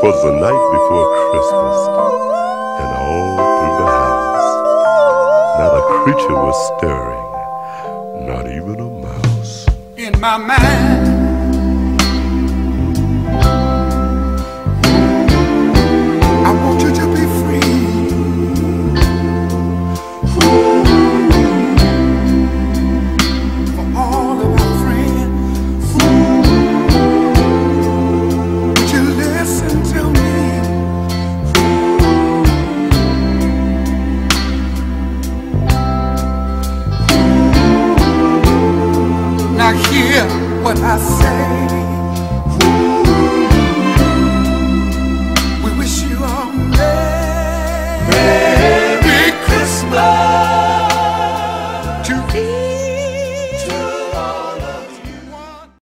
'Twas the night before Christmas, and all through the house, not a creature was stirring, not even a mouse. In my mind hear what I say.